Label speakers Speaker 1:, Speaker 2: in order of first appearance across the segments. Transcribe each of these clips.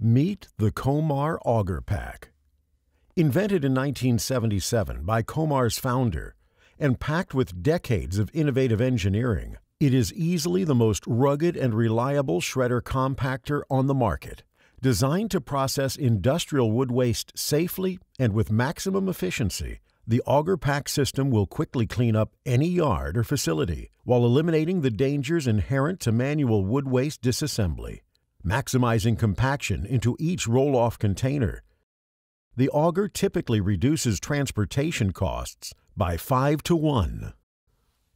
Speaker 1: Meet the Komar Auger-Pak. Invented in 1977 by Komar's founder and packed with decades of innovative engineering, it is easily the most rugged and reliable shredder compactor on the market. Designed to process industrial wood waste safely and with maximum efficiency, the Auger-Pak system will quickly clean up any yard or facility while eliminating the dangers inherent to manual wood waste disassembly, maximizing compaction into each roll off container. The auger typically reduces transportation costs by 5 to 1.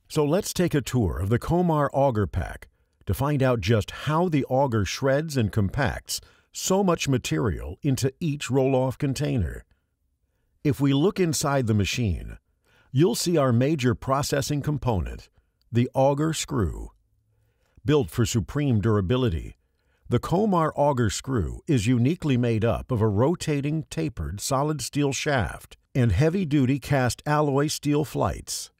Speaker 1: So let's take a tour of the Komar Auger-Pak to find out just how the auger shreds and compacts so much material into each roll off container. If we look inside the machine, you'll see our major processing component, the auger screw. Built for supreme durability, the Komar auger screw is uniquely made up of a rotating, tapered solid steel shaft and heavy duty cast alloy steel flights.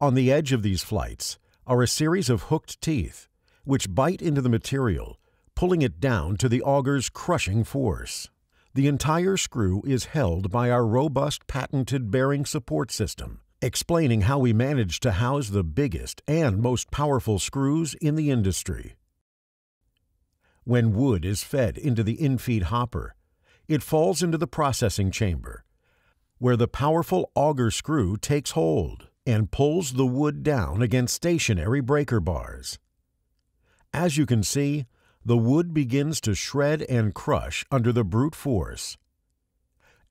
Speaker 1: On the edge of these flights are a series of hooked teeth, which bite into the material pulling it down to the auger's crushing force. The entire screw is held by our robust patented bearing support system, explaining how we manage to house the biggest and most powerful screws in the industry. When wood is fed into the infeed hopper, it falls into the processing chamber, where the powerful auger screw takes hold and pulls the wood down against stationary breaker bars. As you can see, the wood begins to shred and crush under the brute force.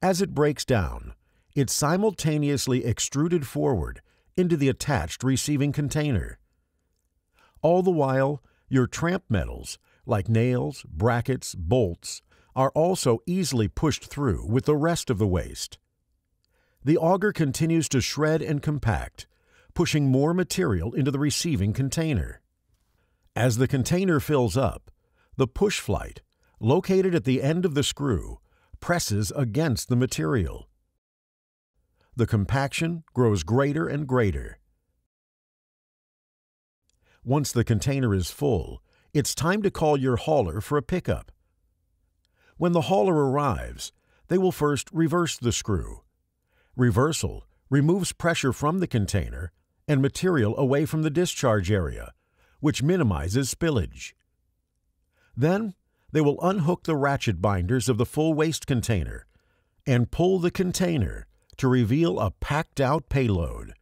Speaker 1: As it breaks down, it's simultaneously extruded forward into the attached receiving container. All the while, your tramp metals, like nails, brackets, bolts, are also easily pushed through with the rest of the waste. The auger continues to shred and compact, pushing more material into the receiving container. As the container fills up, the push flight, located at the end of the screw, presses against the material. The compaction grows greater and greater. Once the container is full, it's time to call your hauler for a pickup. When the hauler arrives, they will first reverse the screw. Reversal removes pressure from the container and material away from the discharge area, which minimizes spillage. Then they will unhook the ratchet binders of the full waste container and pull the container to reveal a packed out payload.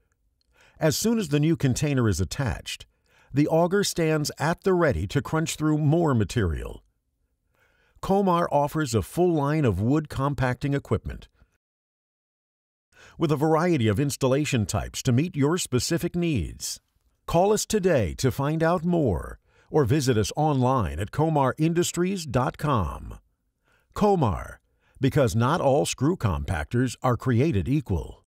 Speaker 1: As soon as the new container is attached, the auger stands at the ready to crunch through more material. Komar offers a full line of wood compacting equipment with a variety of installation types to meet your specific needs. Call us today to find out more or visit us online at komarindustries.com. Komar, because not all screw compactors are created equal.